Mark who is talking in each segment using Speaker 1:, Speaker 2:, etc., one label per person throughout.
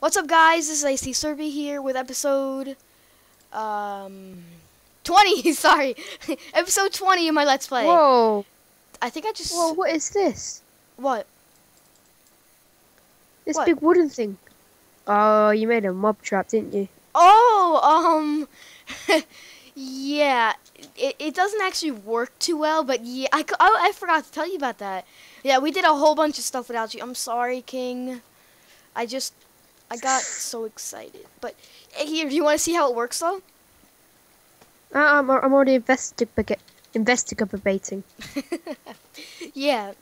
Speaker 1: What's up, guys? This is AC Serby here with episode um 20. Sorry, episode 20 of my Let's Play.
Speaker 2: Whoa!
Speaker 1: I think I just
Speaker 2: Whoa! What is this?
Speaker 1: what?
Speaker 2: This
Speaker 1: What?
Speaker 2: big wooden thing. Oh, you made a mob trap, didn't you?
Speaker 1: Oh, um, yeah. It, it doesn't actually work too well, but yeah, I, c- oh, I forgot to tell you about that. Yeah, we did a whole bunch of stuff without you. I'm sorry, King. I just, I got so excited. But here, do you want to see how it works, though?
Speaker 2: Uh, I'm, I'm already investig- investigating.
Speaker 1: yeah,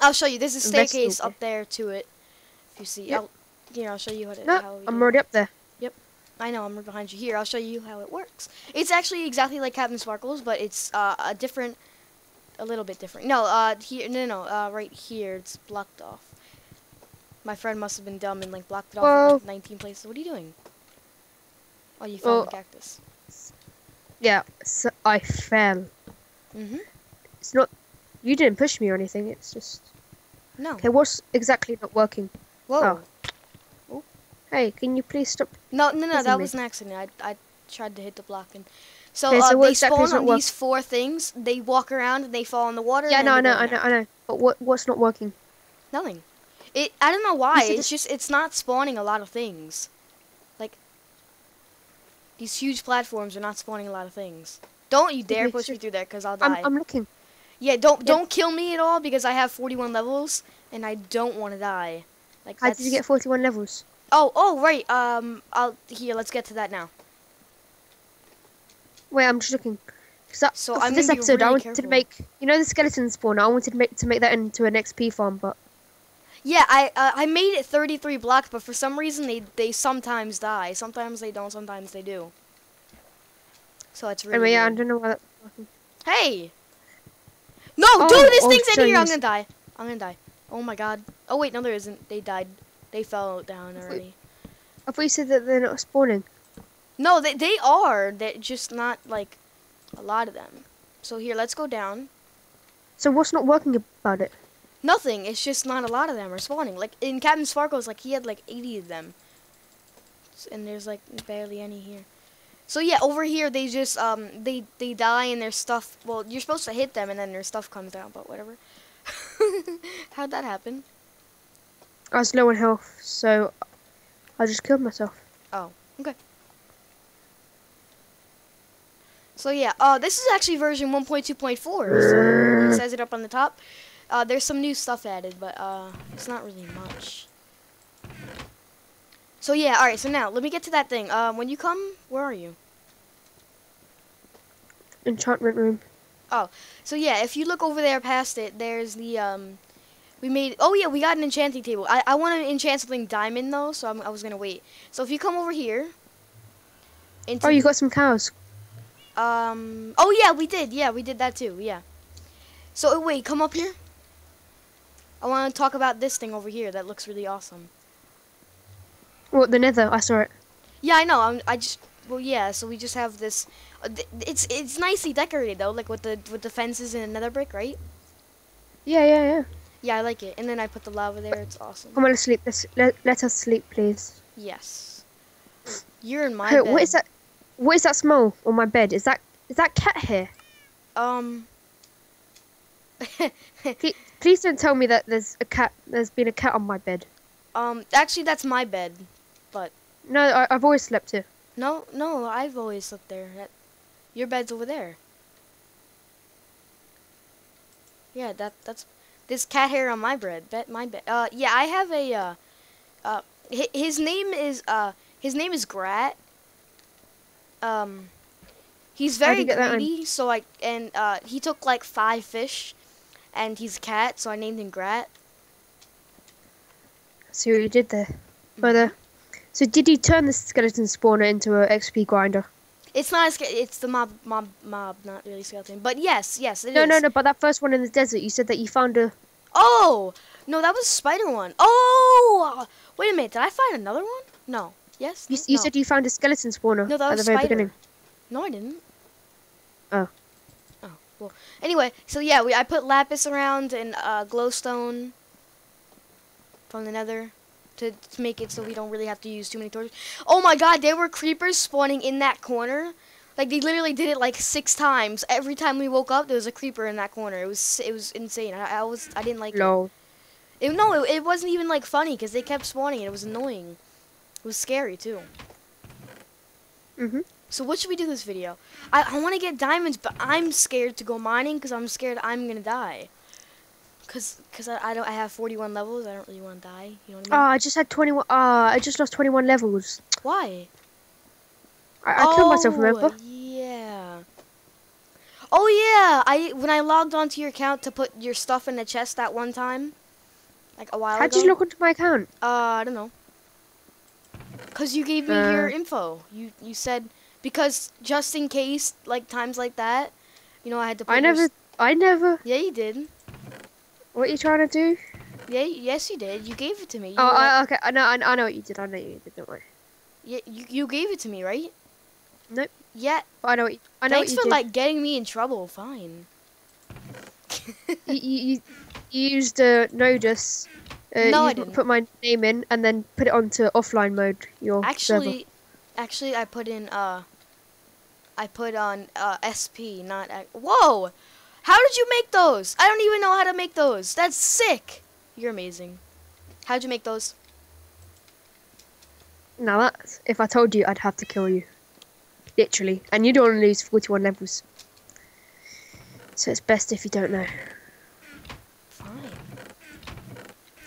Speaker 1: I'll show you. There's a staircase up there to it. If you see,
Speaker 2: Yep.
Speaker 1: I'll, here, I'll show you how to.
Speaker 2: No,
Speaker 1: how
Speaker 2: I'm
Speaker 1: it.
Speaker 2: already up there.
Speaker 1: Yep, I know, I'm right behind you. Here, I'll show you how it works. It's actually exactly like CaptainSparklez, but it's uh, a different, a little bit different. No, uh, here, no, no, uh, right here, it's blocked off. My friend must have been dumb and like blocked it off in like 19 places. What are you doing? Oh, you found
Speaker 2: Oh.
Speaker 1: the cactus.
Speaker 2: Yeah, so I fell.
Speaker 1: Mm-hmm.
Speaker 2: It's not. You didn't push me or anything. It's just.
Speaker 1: No.
Speaker 2: Okay, what's exactly not working?
Speaker 1: Whoa.
Speaker 2: Oh. Hey, can you please stop?
Speaker 1: No, no, no, that
Speaker 2: me.
Speaker 1: was an accident. I, I tried to hit the block and. So,
Speaker 2: Okay,
Speaker 1: uh,
Speaker 2: so
Speaker 1: they
Speaker 2: exactly
Speaker 1: spawn on
Speaker 2: work-
Speaker 1: these four things. They walk around and they fall in the water.
Speaker 2: Yeah, no, I know, I know, I know. But what what's not working?
Speaker 1: Nothing. It. I don't know why. It's just it's not spawning a lot of things. Like these huge platforms are not spawning a lot of things. Don't you dare push me through there, cause I'll
Speaker 2: I'm
Speaker 1: die.
Speaker 2: I'm looking.
Speaker 1: yeah, don't
Speaker 2: Yeah.
Speaker 1: don't kill me at all because I have 41 levels and I don't want to die. Like
Speaker 2: How
Speaker 1: that's.
Speaker 2: did you get 41 levels?
Speaker 1: Oh oh right. Um. I'll here. Let's get to that now.
Speaker 2: Wait, I'm just looking. Cause I,
Speaker 1: So
Speaker 2: for
Speaker 1: I'm
Speaker 2: this episode, I
Speaker 1: really
Speaker 2: wanted
Speaker 1: careful.
Speaker 2: to make. You know the skeleton spawner. I wanted to make to make that into an XP farm, but
Speaker 1: Yeah, I uh, I made it 33 blocks, but for some reason they they sometimes die. Sometimes they don't. Sometimes they do. So it's really.
Speaker 2: anyway, yeah, I don't know what.
Speaker 1: Hey! No,
Speaker 2: Oh,
Speaker 1: dude, this
Speaker 2: oh,
Speaker 1: thing's in here. I'm gonna die. I'm gonna die. Oh my god. Oh wait, no, there isn't. They died. They fell down already.
Speaker 2: I thought you said that they're not spawning.
Speaker 1: No, they they are. They're just not like a lot of them. So here, let's go down.
Speaker 2: So what's not working about it?
Speaker 1: Nothing. It's just not a lot of them are spawning. Like in CaptainSparklez, like he had like 80 of them, and there's like barely any here. So yeah, over here they just um they they die and their stuff. Well, you're supposed to hit them and then their stuff comes down, but whatever. How'd that happen?
Speaker 2: I was low on health, so I just killed myself. Oh, okay.
Speaker 1: So yeah, uh, this is actually version 1.2.4. So it says it up on the top. Uh, there's some new stuff added, but uh, it's not really much. So yeah, all right. So now let me get to that thing. Uh, when you come, where are you?
Speaker 2: Enchantment room.
Speaker 1: Oh, so yeah, if you look over there past it, there's the um, we made. Oh yeah, we got an enchanting table. I I want to enchant something diamond though, so I'm, I was gonna wait. So if you come over here. Into
Speaker 2: Oh, you got some cows.
Speaker 1: Um. Oh yeah, we did. Yeah, we did that too. Yeah. So wait, come up here. I want to talk about this thing over here that looks really awesome.
Speaker 2: What the nether? I saw it.
Speaker 1: Yeah, I know. I'm, I just. Well, yeah. So we just have this. Uh, th- it's it's nicely decorated though, like with the with the fences and another brick, right?
Speaker 2: Yeah, yeah, yeah.
Speaker 1: Yeah, I like it. And then I put the lava there. It's awesome.
Speaker 2: Come on, let's sleep. Let's, let, let us sleep, please.
Speaker 1: Yes. You're in my
Speaker 2: Hey,
Speaker 1: bed.
Speaker 2: what is that? What is that smell on my bed? Is that is that cat hair?
Speaker 1: Um.
Speaker 2: Please, don't tell me that there's a cat. There's been a cat on my bed.
Speaker 1: um. Actually, that's my bed.
Speaker 2: But no, I, I've always slept here.
Speaker 1: No, no. I've always slept there. That, your bed's over there. Yeah, that that's this cat hair on my bed. Bet my bed. Uh, yeah, I have a uh, uh, his name is uh, his name is Grat. Um, he's very
Speaker 2: you get that one?
Speaker 1: greedy, so I and uh, he took like five fish, and he's a cat, so I named him Grat.
Speaker 2: See what you did there. But uh, so did you turn the skeleton spawner into an XP grinder?
Speaker 1: It's not a it's the mob mob mob, not really skeleton, but yes, yes, it is.
Speaker 2: No, no, no. But that first one in the desert, you said that you found a.
Speaker 1: Oh no, that was spider one. Oh, wait a minute, did I find another one? No. Yes.
Speaker 2: You,
Speaker 1: no?
Speaker 2: you
Speaker 1: no.
Speaker 2: said you found a skeleton spawner
Speaker 1: No, that
Speaker 2: at
Speaker 1: was
Speaker 2: the very
Speaker 1: spider.
Speaker 2: beginning.
Speaker 1: No, I didn't.
Speaker 2: Oh.
Speaker 1: Well. Anyway, so yeah, we I put lapis around and uh, glowstone from the Nether to, to make it so we don't really have to use too many torches. Oh my god, there were creepers spawning in that corner. Like they literally did it like six times. Every time we woke up, there was a creeper in that corner. It was it was insane. I, I was I didn't like it. It. No, it, it wasn't even like funny because they kept spawning and it was annoying. It was scary too.
Speaker 2: Mhm.
Speaker 1: So what should we do this video? I, I want to get diamonds, but I'm scared to go mining because I'm scared I'm gonna die. Cause, cause I, I don't I have 41 levels. I don't really want to die. You know what I mean?
Speaker 2: I just had 21. Ah, I just lost 21 levels.
Speaker 1: Why?
Speaker 2: I, I killed myself. Remember?
Speaker 1: Oh, Yeah. Oh yeah, I when I logged onto your account to put your stuff in the chest that one time, like a while
Speaker 2: How
Speaker 1: ago.
Speaker 2: did you log onto my account?
Speaker 1: Uh, I don't know. Cause you gave me
Speaker 2: Uh.
Speaker 1: your info. You you said because just in case like times like that, you know I had to. Put
Speaker 2: I never. I never.
Speaker 1: Yeah, you did.
Speaker 2: What are you trying to do?
Speaker 1: Yeah, yes you did. You gave it to me. You
Speaker 2: Oh, I, okay. I know. I, I know what you did. I know you did. Don't worry.
Speaker 1: yeah, you you gave it to me, right?
Speaker 2: Nope.
Speaker 1: Yeah.
Speaker 2: I know what you, I know
Speaker 1: Thanks for
Speaker 2: did.
Speaker 1: like getting me in trouble. Fine.
Speaker 2: you, you, you, used uh, Nodus. Uh,
Speaker 1: No,
Speaker 2: you
Speaker 1: I didn't.
Speaker 2: put my name in and then put it onto offline mode. Your server.
Speaker 1: Actually, actually, I put in uh, I put on uh SP, not whoa. How did you make those? I don't even know how to make those. That's sick. You're amazing. How'd you make those?
Speaker 2: Now that if I told you, I'd have to kill you. Literally, and you don't want to lose 41 levels. So it's best if you don't know.
Speaker 1: Fine.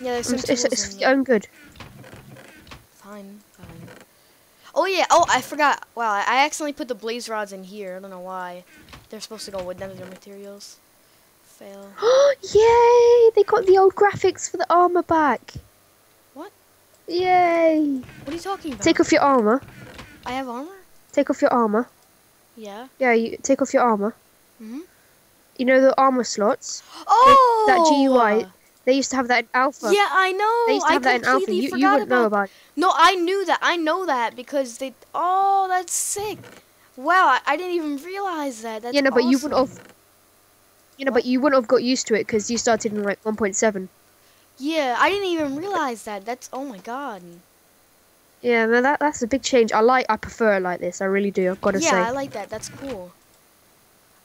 Speaker 1: Yeah, there's some
Speaker 2: It's, it's, it's
Speaker 1: in
Speaker 2: for
Speaker 1: here.
Speaker 2: your own good.
Speaker 1: Fine, fine. Oh yeah. Oh, I forgot. Wow, I accidentally put the blaze rods in here. I don't know why. They're supposed to go with nether materials. Fail.
Speaker 2: Yay! They got the old graphics for the armor back.
Speaker 1: What?
Speaker 2: Yay!
Speaker 1: What are you talking about?
Speaker 2: Take off your armor.
Speaker 1: I have armor.
Speaker 2: Take off your armor.
Speaker 1: Yeah.
Speaker 2: Yeah, you take off your armor.
Speaker 1: Mhm.
Speaker 2: You know the armor slots.
Speaker 1: Oh.
Speaker 2: that GUI They used to have that in alpha.
Speaker 1: Yeah, I know.
Speaker 2: They used to
Speaker 1: I
Speaker 2: have that in alpha. You, you
Speaker 1: forgot
Speaker 2: wouldn't know
Speaker 1: about.
Speaker 2: about.
Speaker 1: No, I knew that. I know that because they. Oh, that's sick. Wow, I, I didn't even realize that. That's
Speaker 2: yeah, no, but you wouldn't have. You know, but you wouldn't have got used to it because you started in like 1.7.
Speaker 1: Yeah, I didn't even realize that. That's oh my god.
Speaker 2: Yeah, no, that that's a big change. I like, I prefer it like this. I really do. I've got to
Speaker 1: yeah,
Speaker 2: say.
Speaker 1: I like that. That's cool.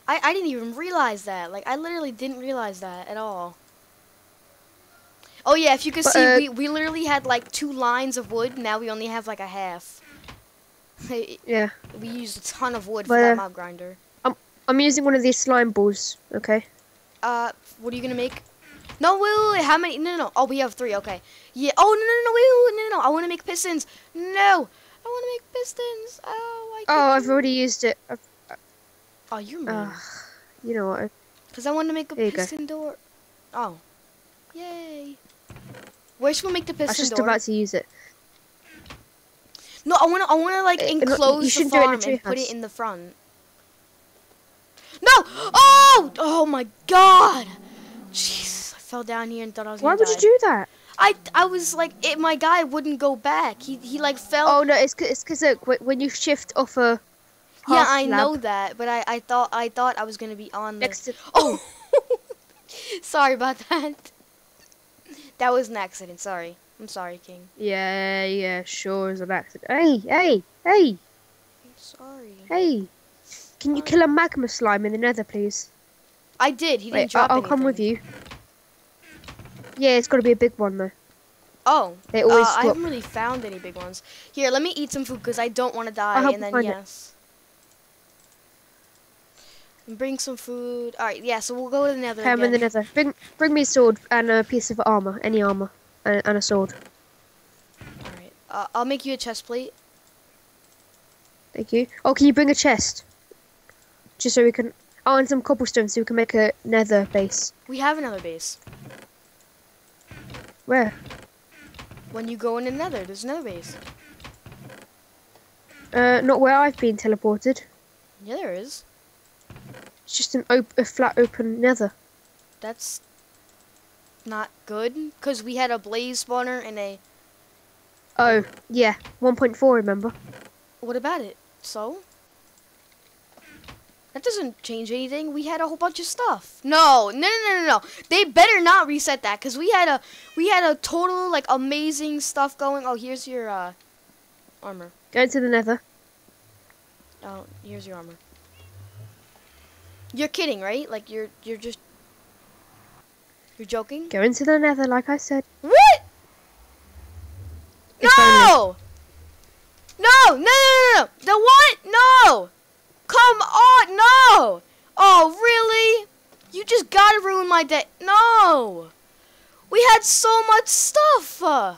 Speaker 1: I I didn't even realize that. Like I literally didn't realize that at all. Oh yeah, if you could
Speaker 2: But,
Speaker 1: see,
Speaker 2: uh,
Speaker 1: we we literally had like two lines of wood. Now we only have like a half.
Speaker 2: yeah,
Speaker 1: we used a ton of wood
Speaker 2: But,
Speaker 1: for that
Speaker 2: uh,
Speaker 1: mob grinder.
Speaker 2: I'm I'm using one of these slime balls. Okay.
Speaker 1: Uh, what are you gonna make? No, wait, wait, wait. How many? No, no, no. Oh, we have three. Okay. Yeah. Oh, no, no, no, wait, wait, no, no, no. I want to make pistons. No, I want to make pistons. Oh, I.
Speaker 2: Oh, I've already used it. I've,
Speaker 1: Oh, you're mean.
Speaker 2: uh, you know what?
Speaker 1: Cause I want to make a
Speaker 2: you go.
Speaker 1: piston door. Oh, yay! Where should we make the
Speaker 2: I
Speaker 1: piston
Speaker 2: was just
Speaker 1: door?
Speaker 2: about to use it.
Speaker 1: No, I want to. I want to like
Speaker 2: Eh,
Speaker 1: enclose the
Speaker 2: it in a
Speaker 1: farm and put it in the front. No! Oh! Oh my God! Jesus, I fell down here and thought I was
Speaker 2: Why would
Speaker 1: die.
Speaker 2: you do that?
Speaker 1: I I was like, it, my guy wouldn't go back. He he like fell.
Speaker 2: Oh no, it's it's because look, when you shift off a
Speaker 1: yeah, I
Speaker 2: slab
Speaker 1: know that, but I I thought I thought I was gonna be on the.
Speaker 2: next to
Speaker 1: Oh, sorry about that. That was an accident. Sorry. I'm sorry, King.
Speaker 2: Yeah, yeah, sure is an accident. Hey, hey, hey,
Speaker 1: I'm sorry.
Speaker 2: hey! Can you kill a magma slime in the Nether, please?
Speaker 1: I did. He didn't
Speaker 2: Wait,
Speaker 1: drop
Speaker 2: I'll, I'll come with you. Yeah, it's got to be a big one though.
Speaker 1: Oh,
Speaker 2: They always
Speaker 1: uh, I haven't really found any big ones. Here, let me eat some food because I don't want to die. and then
Speaker 2: find it.
Speaker 1: Bring some food. All right, yeah. So we'll go to the Nether
Speaker 2: I'm in the. Nether. Bring, bring me a sword and a piece of armor, any armor, and, and a sword.
Speaker 1: All right. Uh, I'll make you a chest plate.
Speaker 2: Thank you. Oh, can you bring a chest? Just so we can. Oh, and some cobblestone so we can make a Nether base.
Speaker 1: We have another base.
Speaker 2: Where?
Speaker 1: When you go in the Nether, there's another base.
Speaker 2: Uh, not where I've been teleported.
Speaker 1: Yeah, there is.
Speaker 2: It's just an op- a flat open Nether.
Speaker 1: That's not good because we had a blaze spawner and a.
Speaker 2: Oh, yeah, 1.4. Remember?
Speaker 1: What about it? So? That doesn't change anything. We had a whole bunch of stuff. No, no, no, no, no, no. They better not reset that because we had a we had a total like amazing stuff going. Oh, here's your uh, armor.
Speaker 2: Go to the nether.
Speaker 1: Oh, here's your armor. You're kidding, right? Like you're you're just you're joking.
Speaker 2: Go into the nether, like I said.
Speaker 1: What?
Speaker 2: It's
Speaker 1: No! No! No! No! No! no. The what? No! Come on! No! Oh, really? You just gotta ruin my day. No! We had so much stuff. Why?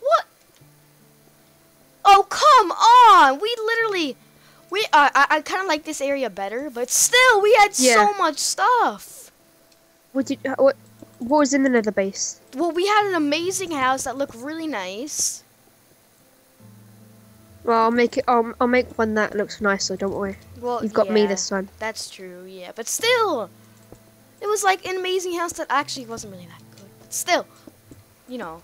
Speaker 1: What? Oh, come on! We we uh, I I kind of like this area better, but still, we had
Speaker 2: Yeah.
Speaker 1: so much stuff.
Speaker 2: What did uh, what? What was in the nether base?
Speaker 1: Well, we had an amazing house that looked really nice.
Speaker 2: Well, I'll make it. I'll, I'll make one that looks nicer. Don't worry.
Speaker 1: Well,
Speaker 2: You've got me this time.
Speaker 1: That's true, yeah. But still, it was like an amazing house that actually wasn't really that good. But still, you know.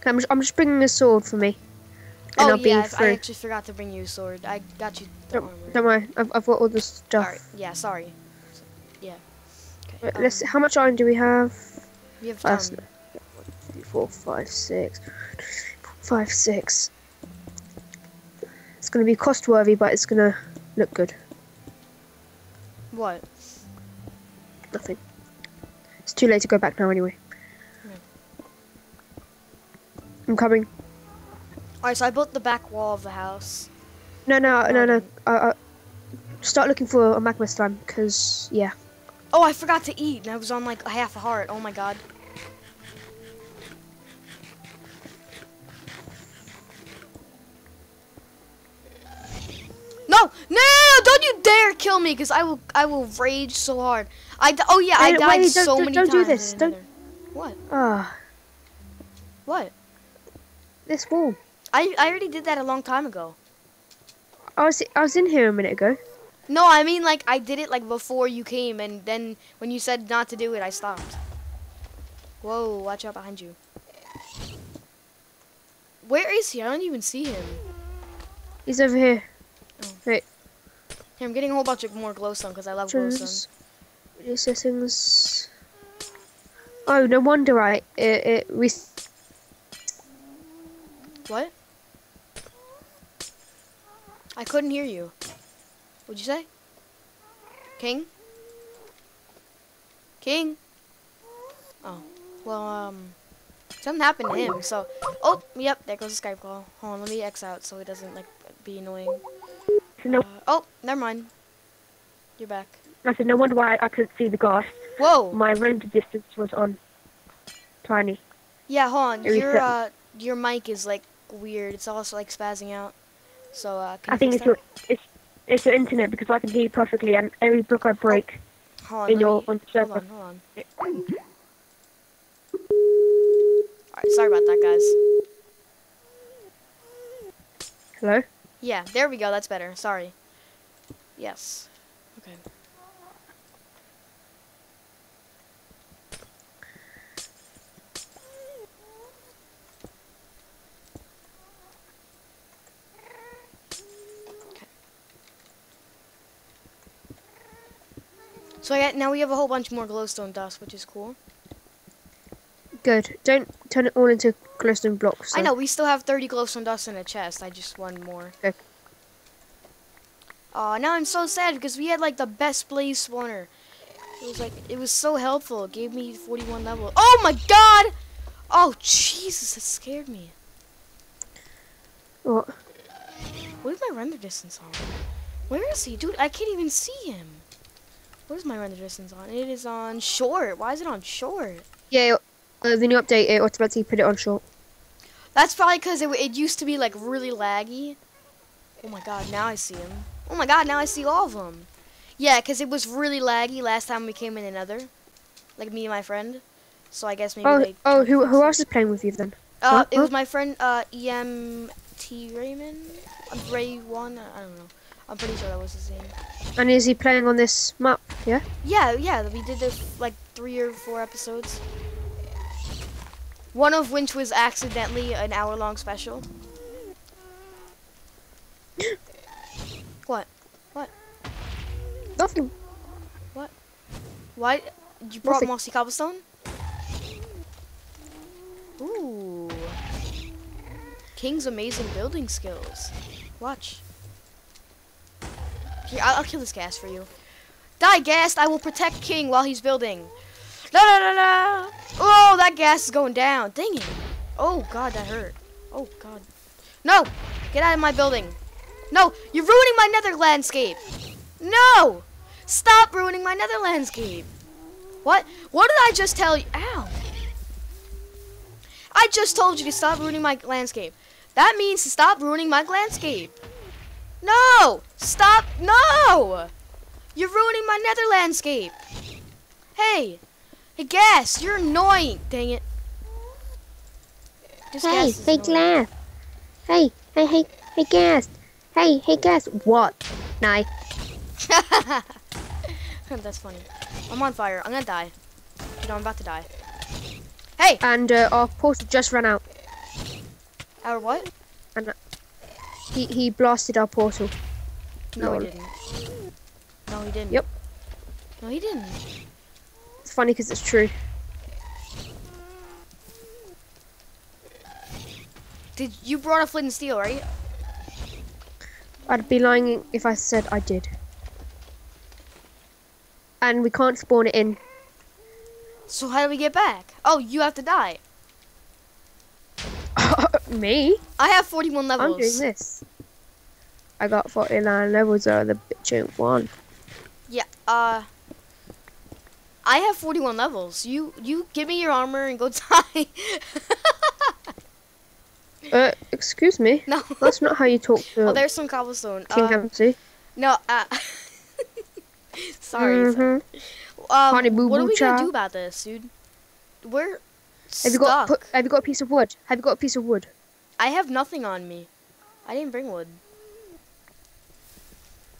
Speaker 2: Okay, I'm just, I'm just bringing a sword for me. And
Speaker 1: oh
Speaker 2: I'll
Speaker 1: yeah,
Speaker 2: be
Speaker 1: I. I actually forgot to bring you a sword. I got you the armor.
Speaker 2: Don't, worry. I've, I've got all the stuff.
Speaker 1: Alright, yeah, sorry. So- yeah. Okay.
Speaker 2: Right,
Speaker 1: um,
Speaker 2: let's. How much iron do we have?
Speaker 1: we have
Speaker 2: That's
Speaker 1: um,
Speaker 2: Three, four, five, six. Five, six. It's gonna be cost worthy, but it's gonna look good.
Speaker 1: what?
Speaker 2: Nothing. It's too late to go back now anyway. I'm coming.
Speaker 1: Alright, so I built the back wall of the house.
Speaker 2: No, no, no, no. Uh, uh, start looking for a magma slime, cause yeah.
Speaker 1: Oh, I forgot to eat, and I was on like half a heart. Oh my god. No, no, don't you dare kill me, cause I will, I will rage so hard. I, oh yeah, I
Speaker 2: Wait,
Speaker 1: died
Speaker 2: wait,
Speaker 1: so
Speaker 2: don't-
Speaker 1: many
Speaker 2: don't do
Speaker 1: times.
Speaker 2: this, don't-
Speaker 1: What?
Speaker 2: Ah,
Speaker 1: What?
Speaker 2: this wall.
Speaker 1: I, I already did that a long time ago.
Speaker 2: I was I was in here a minute ago.
Speaker 1: No, I mean like I did it like before you came, and then when you said not to do it, I stopped. Whoa, watch out behind you. Where is he? I don't even see him.
Speaker 2: He's over here. Oh.
Speaker 1: Here, I'm getting a whole bunch of more glowstone because I love glowstone.
Speaker 2: Settings. Oh, no wonder I it, it re-
Speaker 1: What? I couldn't hear you. What'd you say? King? King? Oh, well, um, something happened to him, so. Oh, yep, there goes the Skype call. Hold on, let me X out so it doesn't, like, be annoying.
Speaker 3: No,
Speaker 1: Uh, oh, never mind. You're back.
Speaker 3: I said no wonder why I couldn't see the ghost.
Speaker 1: Whoa!
Speaker 3: My render distance was on tiny.
Speaker 1: Yeah, hold on. Your, uh, your mic is, like, weird. It's also, like, spazzing out. So, uh,
Speaker 3: I think it's your it's it's your internet because I can hear you perfectly and every block I break
Speaker 1: on,
Speaker 3: in your on the
Speaker 1: Hold
Speaker 3: server.
Speaker 1: on, hold on. Alright, sorry about that, guys.
Speaker 2: Hello.
Speaker 1: Yeah, there we go. That's better. Sorry. Yes. Okay. Okay. So I now we have a whole bunch more glowstone dust, which is cool.
Speaker 2: Good. Don't turn it all into glowstone blocks.
Speaker 1: I know we still have 30 glowstone dust in a chest. I just want more.
Speaker 2: Okay.
Speaker 1: Aw, now I'm so sad because we had like the best blaze spawner. It was like it was so helpful. It gave me 41 level. Oh my god! Oh Jesus, that scared me.
Speaker 2: What?
Speaker 1: What is my render distance on? Where is he, dude? I can't even see him. What is my render distance on? It is on short. Why is it on short?
Speaker 2: Yeah. Uh, the new update it automatically put it on short.
Speaker 1: That's probably because it, it used to be like really laggy. Oh my god, now I see him. Oh my god, now I see all of them. Yeah, because it was really laggy last time we came in another. Like me and my friend. So I guess maybe
Speaker 2: Oh,
Speaker 1: they.
Speaker 2: oh, who who else is playing with you then?
Speaker 1: Uh,
Speaker 2: huh,
Speaker 1: it was my friend uh, EMT Raymond? Uh, Ray 1? I don't know. I'm pretty sure that was his name.
Speaker 2: And is he playing on this map? Yeah.
Speaker 1: Yeah, yeah, we did this like three or four episodes. One of which was accidentally an hour long special. What? What?
Speaker 2: Nothing. What?
Speaker 1: Why? You brought
Speaker 2: Nothing.
Speaker 1: mossy cobblestone? Ooh. King's amazing building skills. Watch. Here, I'll, I'll kill this ghast for you. Die, ghast! I will protect King while he's building. La la la la! Oh, that ghast is going down. Dang it. Oh, God, that hurt. Oh, God. No! Get out of my building. No! You're ruining my nether landscape! No! Stop ruining my nether landscape! What? What did I just tell you? Ow! I just told you to stop ruining my landscape. That means to stop ruining my landscape. No! Stop! No! You're ruining my nether landscape. Hey! Hey, Ghast! You're annoying! Dang it. This
Speaker 2: Hey, hey, glass. Hey, hey, hey, hey, ghast. Hey, hey, ghast. What? Nah.
Speaker 1: That's funny. I'm on fire. I'm gonna die. You know, I'm about to die. Hey!
Speaker 2: And uh, our portal just ran out.
Speaker 1: Our what?
Speaker 2: He he blasted our portal.
Speaker 1: No,
Speaker 2: Lol.
Speaker 1: he didn't. No, he didn't.
Speaker 2: Yep.
Speaker 1: No, he didn't.
Speaker 2: It's funny because it's true.
Speaker 1: Did you brought a flint and steel, right?
Speaker 2: I'd be lying if I said I did. And we can't spawn it in.
Speaker 1: So how do we get back? Oh, you have to die.
Speaker 2: Me?
Speaker 1: I have 41 levels.
Speaker 2: I'm doing this. I got 49 levels out of the bitch ain't one.
Speaker 1: Yeah. Uh. I have 41 levels. You you give me your armor and go die.
Speaker 2: Uh, excuse me.
Speaker 1: no.
Speaker 2: That's not how you talk to
Speaker 1: Oh, there's some cobblestone.
Speaker 2: King
Speaker 1: Uh,
Speaker 2: Dempsey.
Speaker 1: no. Uh, sorry. sorry.
Speaker 2: Mhm.
Speaker 1: Um,
Speaker 2: Honey boo
Speaker 1: what are
Speaker 2: boo
Speaker 1: we gonna do about this, dude? We're
Speaker 2: Have you got Have you got a piece of wood? Have you got a piece of wood?
Speaker 1: I have nothing on me. I didn't bring wood.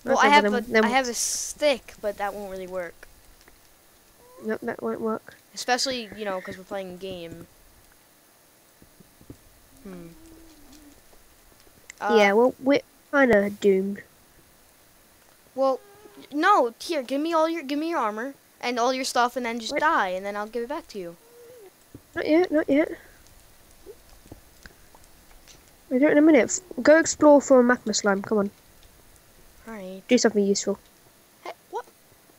Speaker 1: Well,
Speaker 2: Okay,
Speaker 1: I have
Speaker 2: then-
Speaker 1: a
Speaker 2: then
Speaker 1: I have a stick, but that won't really work.
Speaker 2: Nope, that won't work.
Speaker 1: Especially, you know, because we're playing a game. Hmm. Uh,
Speaker 2: yeah, well, we're kind of doomed.
Speaker 1: Well, no. Here, give me all your give me your armor and all your stuff, and then just
Speaker 2: Wait.
Speaker 1: die, and then I'll give it back to you.
Speaker 2: Not yet, not yet. We'll do it in a minute. Go explore for a magma slime. Come on,
Speaker 1: All right.
Speaker 2: do something useful.
Speaker 1: Hey, what?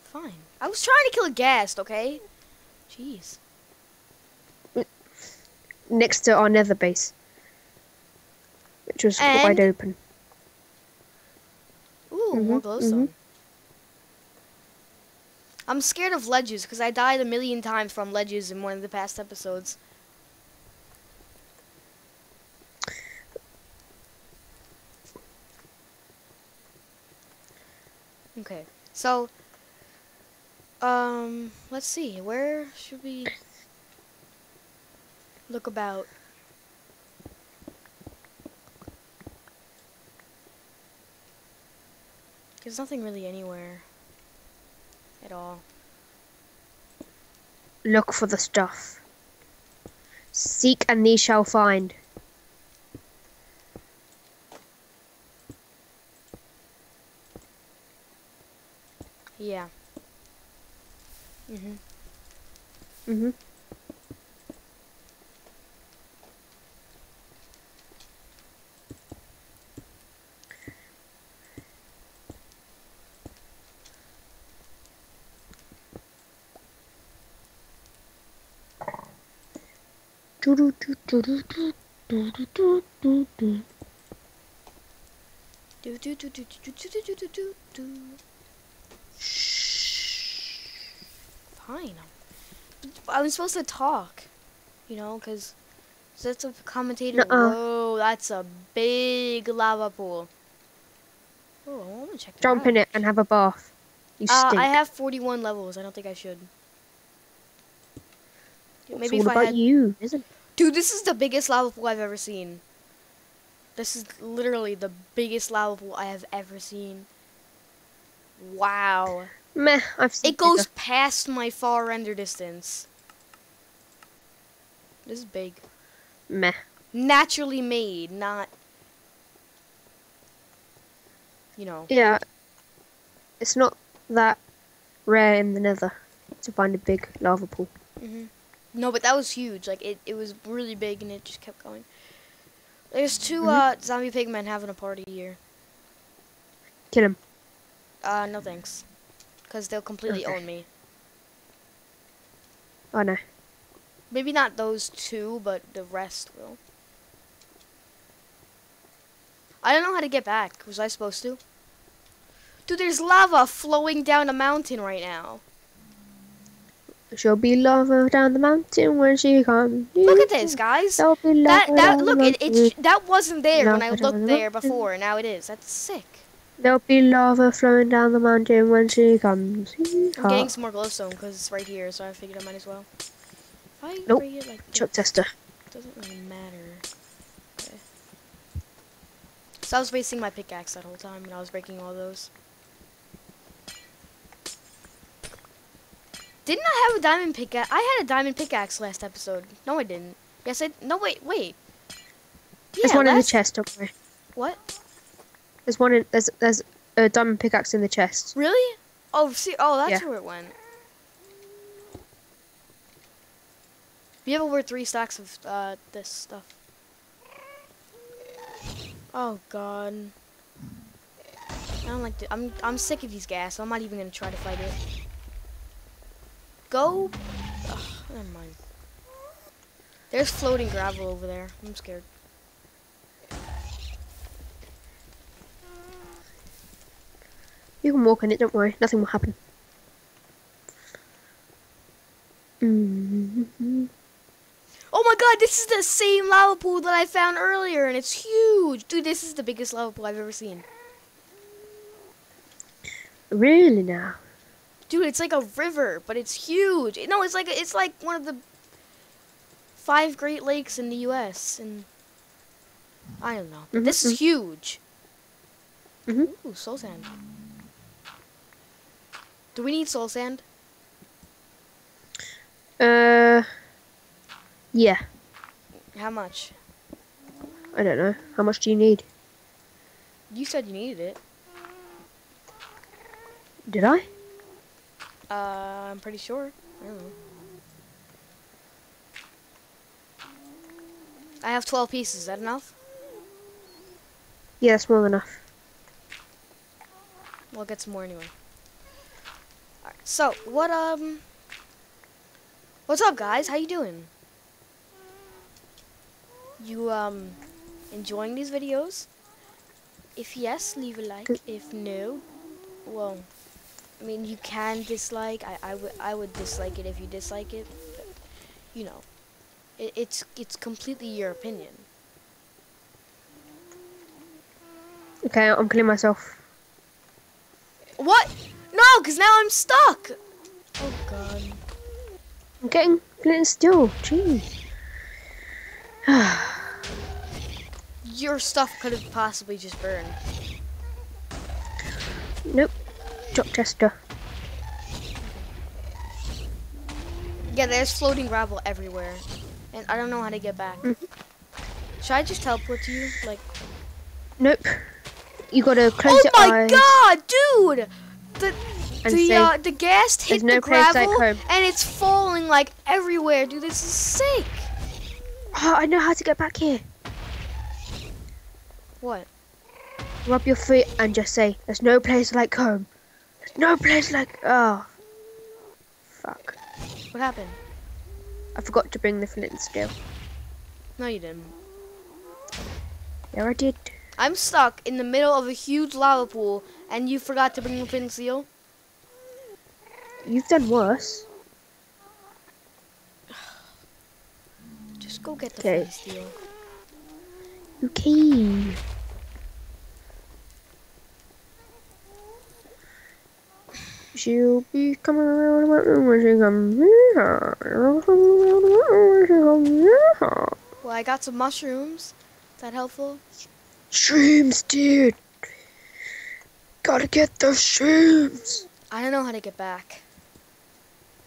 Speaker 1: Fine. I was trying to kill a ghast. Okay. Jeez.
Speaker 2: Next to our nether base, which was
Speaker 1: And-
Speaker 2: wide open.
Speaker 1: Ooh, more
Speaker 2: Mhm,
Speaker 1: glowstone. I'm scared of ledges because I died a million times from ledges in one of the past episodes. Okay, so, um, let's see, where should we look about? There's nothing really anywhere at all.
Speaker 2: Look for the stuff. Seek and thee shall find.
Speaker 1: Yeah. Mhm.
Speaker 2: Mhm.
Speaker 1: Do do do do do do do do do do do. Fine. I was supposed to talk, you know, because that's a commentator.
Speaker 2: Nuh-uh.
Speaker 1: Whoa, that's a big lava pool. Oh, I want to check that
Speaker 2: Jump
Speaker 1: out.
Speaker 2: in it and have a bath. You
Speaker 1: Uh,
Speaker 2: stink.
Speaker 1: I have 41 levels. I don't think I should. Maybe
Speaker 2: it's all
Speaker 1: I
Speaker 2: about
Speaker 1: had
Speaker 2: you, isn't it?
Speaker 1: Dude, this is the biggest lava pool I've ever seen. This is literally the biggest lava pool I have ever seen. Wow.
Speaker 2: Meh, I've seen
Speaker 1: It goes
Speaker 2: bigger.
Speaker 1: past my far render distance. This is big.
Speaker 2: Meh.
Speaker 1: Naturally made, not. you know.
Speaker 2: Yeah. It's not that rare in the nether to find a big lava pool.
Speaker 1: hmm No, but that was huge. Like it, it was really big and it just kept going. There's 2
Speaker 2: Mhm.
Speaker 1: uh zombie pigmen having a party here.
Speaker 2: Kill him.
Speaker 1: Uh, no thanks, because they'll completely
Speaker 2: Okay.
Speaker 1: own me.
Speaker 2: Oh no.
Speaker 1: Maybe not those two, but the rest will. I don't know how to get back. Was I supposed to? Dude, there's lava flowing down a mountain right now.
Speaker 2: She'll be lava down the mountain when she comes.
Speaker 1: Look at this, guys.
Speaker 2: Be
Speaker 1: That
Speaker 2: lava
Speaker 1: that
Speaker 2: down
Speaker 1: look, it, it that wasn't there when I looked
Speaker 2: the
Speaker 1: there
Speaker 2: mountain.
Speaker 1: before. Now it is. That's sick.
Speaker 2: There'll be lava flowing down the mountain when she comes.
Speaker 1: I'm getting some more glowstone because it's right here, so I figured I might as well. I
Speaker 2: Nope.
Speaker 1: it like
Speaker 2: Chuck tester.
Speaker 1: doesn't really matter. Okay. So I was wasting my pickaxe that whole time, and I was breaking all those. Didn't I have a diamond pickaxe? I had a diamond pickaxe last episode. No, I didn't. Yes, I. No, wait, wait.
Speaker 2: There's
Speaker 1: Yeah,
Speaker 2: one in the chest, don't worry.
Speaker 1: What?
Speaker 2: There's one in there's there's a diamond pickaxe in the chest.
Speaker 1: Really? Oh, see. Oh, that's
Speaker 2: Yeah.
Speaker 1: where it went. We have over three stacks of uh, this stuff. Oh God. I don't like. To, I'm I'm sick of these gas. I'm not even gonna try to fight it. Go. Ugh, never mind. There's floating gravel over there. I'm scared.
Speaker 2: You can walk on it, don't worry. Nothing will happen. Mm-hmm.
Speaker 1: Oh my god, this is the same lava pool that I found earlier, and it's huge. Dude, this is the biggest lava pool I've ever seen.
Speaker 2: Really now?
Speaker 1: Dude, it's like a river, but it's huge. No, it's like it's like one of the five Great Lakes in the U.S. And I don't know.
Speaker 2: Mhm,
Speaker 1: This is
Speaker 2: mhm.
Speaker 1: huge.
Speaker 2: Mhm.
Speaker 1: Ooh, soul sand. Do we need soul sand?
Speaker 2: Uh, yeah.
Speaker 1: How much?
Speaker 2: I don't know. How much do you need?
Speaker 1: You said you needed it.
Speaker 2: Did I?
Speaker 1: Uh, I'm pretty sure. I don't know. I have 12 pieces. Is that enough?
Speaker 2: Yeah, that's more than enough.
Speaker 1: We'll get some more anyway. So what um What's up guys? How you doing? You um enjoying these videos? If yes, leave a like. If no, well I mean you can dislike. I, I would I would dislike it if you dislike it. But, you know. It, it's it's completely your opinion.
Speaker 2: Okay, I'm killing myself.
Speaker 1: What? No, cause now I'm stuck. Oh god.
Speaker 2: I'm getting flint steel. Jeez.
Speaker 1: Your stuff could have possibly just burned.
Speaker 2: nope. Drop tester.
Speaker 1: Yeah, there's floating gravel everywhere. And I don't know how to get back.
Speaker 2: Mhm.
Speaker 1: Should I just teleport to you? Like,
Speaker 2: Nope. You gotta close
Speaker 1: oh
Speaker 2: your
Speaker 1: my
Speaker 2: eyes.
Speaker 1: god, dude! The
Speaker 2: And
Speaker 1: the uh, the ghast hit
Speaker 2: no
Speaker 1: the gravel
Speaker 2: home."
Speaker 1: and it's falling like everywhere, dude. This is sick.
Speaker 2: Oh, I know how to get back here.
Speaker 1: What?
Speaker 2: Rub your feet and just say, "There's no place like home. There's no place like." Oh, fuck!
Speaker 1: What happened?
Speaker 2: I forgot to bring the flint and steel.
Speaker 1: No, you didn't.
Speaker 2: Yeah, I did.
Speaker 1: I'm stuck in the middle of a huge lava pool, and you forgot to bring the flint and steel.
Speaker 2: You've done worse.
Speaker 1: Just go get the flint and steel.
Speaker 2: Okay. She'll be coming around the mountain when she comes here. She'll come around the mountain when she comes here.
Speaker 1: Well, I got some mushrooms. Is that helpful?
Speaker 2: Shrooms, dude. Gotta get those shrooms.
Speaker 1: I don't know how to get back.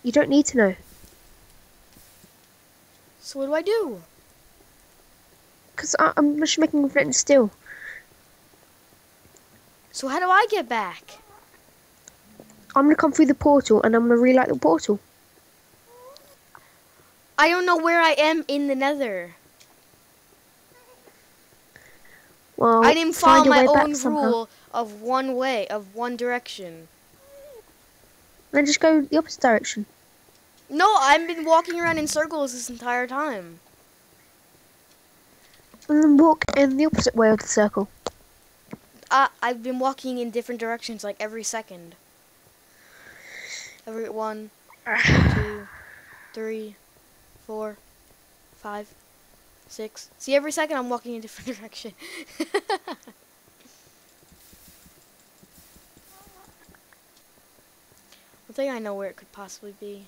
Speaker 2: You don't need to know.
Speaker 1: So what do I do?
Speaker 2: Because I'm just making flint and steel.
Speaker 1: So how do I get back?
Speaker 2: I'm gonna come through the portal and I'm gonna relight the portal.
Speaker 1: I don't know where I am in the nether.
Speaker 2: Well,
Speaker 1: I didn't follow my own
Speaker 2: somehow.
Speaker 1: rule of one way, of one direction.
Speaker 2: Then just go the opposite direction.
Speaker 1: No, I've been walking around in circles this entire time.
Speaker 2: And then walk in the opposite way of the circle.
Speaker 1: I I've been walking in different directions like every second. Every one, two, three, four, five, six. See, every second I'm walking in a different direction. I think I know where it could possibly be.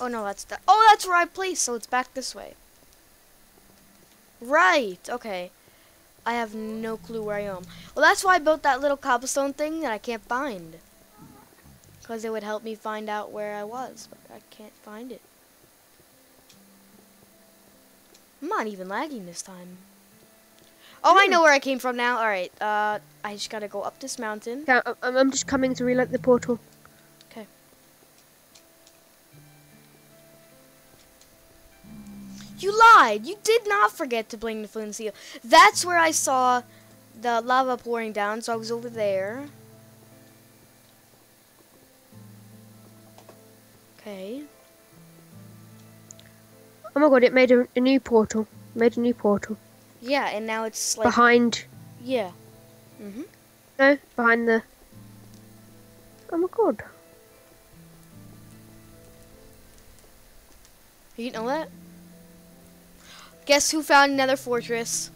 Speaker 1: Oh no, that's the. Oh, that's the right place. So it's back this way. Right. Okay. I have no clue where I am. Well, that's why I built that little cobblestone thing that I can't find. Because it would help me find out where I was, but I can't find it. I'm not even lagging this time. Oh, I know where I came from now. Alright, uh, I just gotta go up this mountain.
Speaker 2: Yeah, I'm, I'm just coming to relight the portal.
Speaker 1: You lied! You did not forget to bring the flint seal. That's where I saw the lava pouring down, so I was over there. Okay.
Speaker 2: Oh my god, it made a, a new portal. Made a new portal.
Speaker 1: Yeah, and now it's like
Speaker 2: behind,
Speaker 1: yeah. Mhm.
Speaker 2: no, behind the... Oh my god.
Speaker 1: You know that? Guess who found another fortress?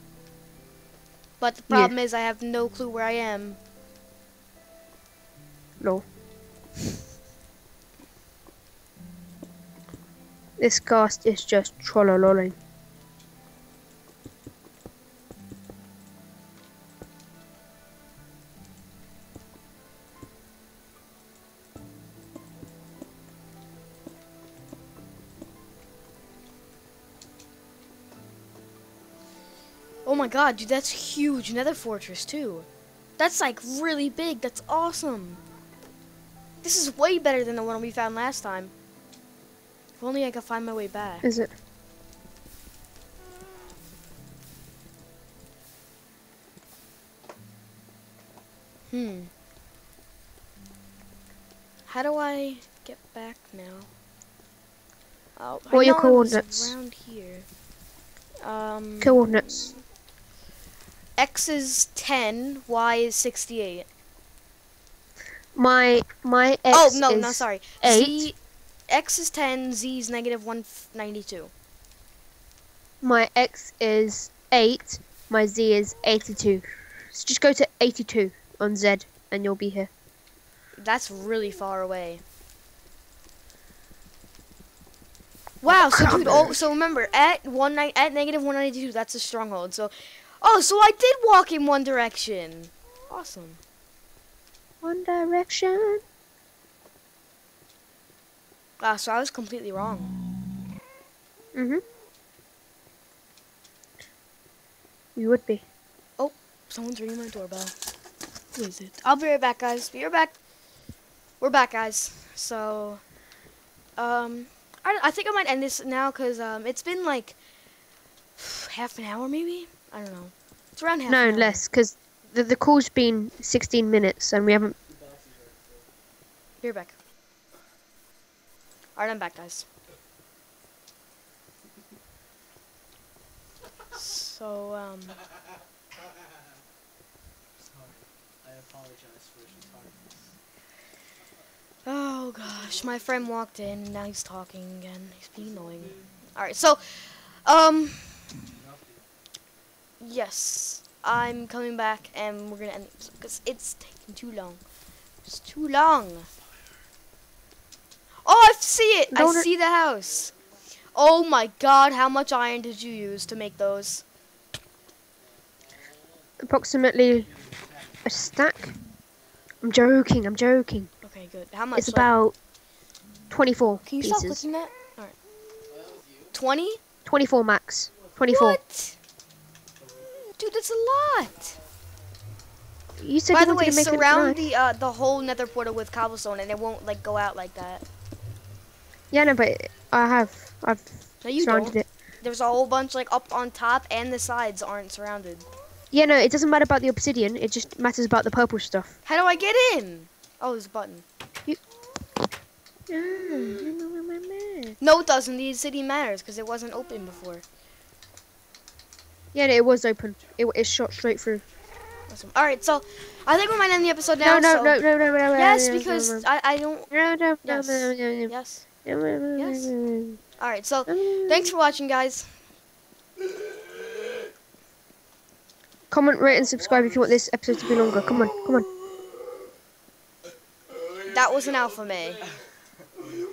Speaker 1: But the
Speaker 2: Yeah.
Speaker 1: problem is I have no clue where I am.
Speaker 2: No. This cast is just trollololling.
Speaker 1: God, dude, that's huge. Nether fortress too. That's like really big. That's awesome. This is way better than the one we found last time. If only I could find my way back.
Speaker 2: Is it?
Speaker 1: Hmm. How do I get back now? Oh,
Speaker 2: What are your
Speaker 1: know it was
Speaker 2: coordinates?
Speaker 1: Around here. Um.
Speaker 2: Coordinates.
Speaker 1: X is 10, Y is 68.
Speaker 2: My my X
Speaker 1: oh, no,
Speaker 2: is
Speaker 1: no, sorry.
Speaker 2: eight.
Speaker 1: Z, X is 10, Z is negative 192.
Speaker 2: My X is eight. My Z is eighty-two. So just go to eighty-two on Z, and you'll be here.
Speaker 1: That's really far away. Wow, so dude, oh, so remember, at one ni- at negative 192, that's a stronghold. So, oh, so I did walk in one direction. Awesome.
Speaker 2: One Direction.
Speaker 1: Ah, so I was completely wrong.
Speaker 2: Mm-hmm. You would be.
Speaker 1: Oh, someone's ringing my doorbell. Who is it? I'll be right back, guys. Be right back. We're back, guys. So, um, I, I think I might end this now because um, it's been like half an hour, maybe. I don't know. It's around half.
Speaker 2: No, less, because the the call's been sixteen minutes, and we haven't.
Speaker 1: Right back. Alright, I'm back, guys. So, um, Sorry.
Speaker 4: I apologize for his tardiness.
Speaker 1: oh gosh, my friend walked in. Now he's talking again. He's being annoying. Alright, so, um, yes, I'm coming back, and we're gonna end it because it's taking too long. It's too long. Oh, I see it. I
Speaker 2: Don't it-
Speaker 1: see the house. Oh my god, how much iron did you use to make those?
Speaker 2: Approximately a stack. I'm joking. I'm joking.
Speaker 1: Okay, good. How much?
Speaker 2: It's
Speaker 1: like-
Speaker 2: about twenty-four
Speaker 1: Can you stop
Speaker 2: pieces.
Speaker 1: clicking that? Alright. 20?
Speaker 2: Twenty-four max. Twenty-four.
Speaker 1: What? Dude, that's a lot.
Speaker 2: You said
Speaker 1: By
Speaker 2: you
Speaker 1: the way,
Speaker 2: to make it
Speaker 1: surround the uh, the whole nether portal with cobblestone and it won't like go out like that.
Speaker 2: Yeah, no, but I have. I've
Speaker 1: No, you
Speaker 2: surrounded
Speaker 1: don't.
Speaker 2: it.
Speaker 1: There's a whole bunch like up on top and the sides aren't surrounded.
Speaker 2: Yeah, no, it doesn't matter about the obsidian. It just matters about the purple stuff.
Speaker 1: How do I get in? Oh, there's a button. No, it doesn't. The city matters because it wasn't open before.
Speaker 2: Yeah, it was open. It, it shot straight through.
Speaker 1: Awesome. All right, so I think we might end the episode now.
Speaker 2: No, no,
Speaker 1: so-
Speaker 2: no, no, no, no, no.
Speaker 1: Yes,
Speaker 2: no,
Speaker 1: because
Speaker 2: no,
Speaker 1: I, I don't.
Speaker 2: no, no, no,
Speaker 1: Yes.
Speaker 2: no, no, no,
Speaker 1: Yes.
Speaker 2: no, no,
Speaker 1: Yes. All right, so thanks for watching, guys.
Speaker 2: Comment, rate, and subscribe if you want this episode to be longer. Come on, come on.
Speaker 1: That was an Alphamale.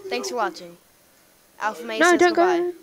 Speaker 1: Thanks for watching. Alphamale
Speaker 2: No, don't
Speaker 1: goodbye.
Speaker 2: go.